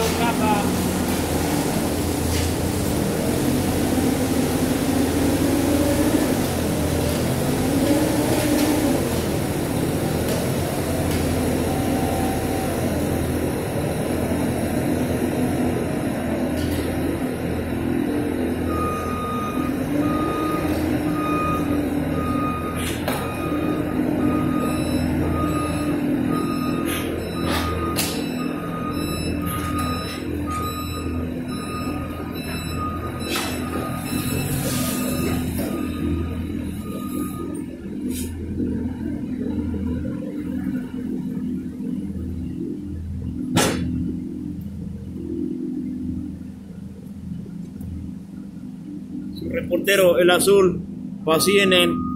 Gracias. Reportero El Azul, para.